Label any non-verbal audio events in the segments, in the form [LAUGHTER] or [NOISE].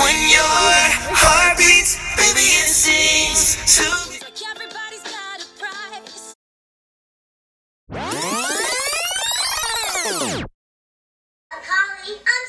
When your heart beats, baby, it sings to me. Like everybody's got a price. I'm I'm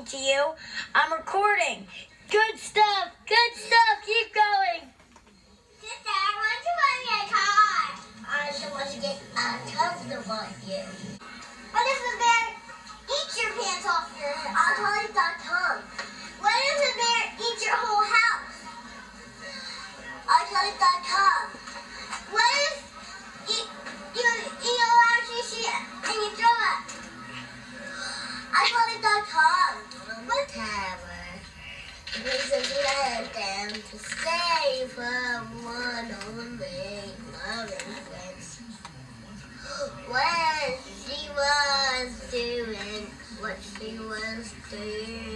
speaking to you. I'm recording. Good stuff. Good stuff. Keep going. Sister, why don't you buy me a car? I just want to get a tons of on you. What if the bear eats your pants off your head? I'll tell you dot com. What if the bear eats your whole house? I'll tell you dot com. What if you you eat a lot of sushi and you throw up? I'll tell you dot com. Whatever. This is let them to save her one only loving friends. When she was doing what she was doing.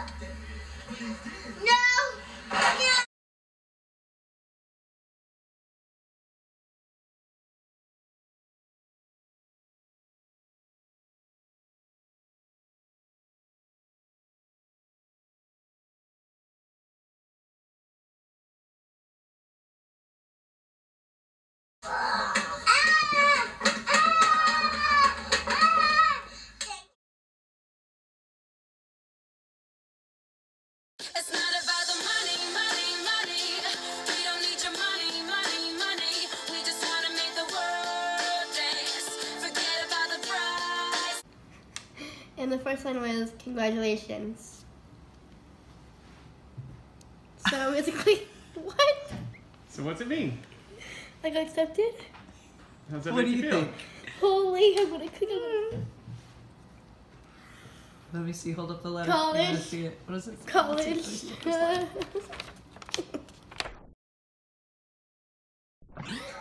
Give And the first line was congratulations. So [LAUGHS] basically, [LAUGHS] what? So what's it mean? I got accepted? How's that What make do you feel? think? Holy, I'm gonna click on Let me see. Hold up the letter. College. I wanna see it. What is it? college. Let's [LAUGHS]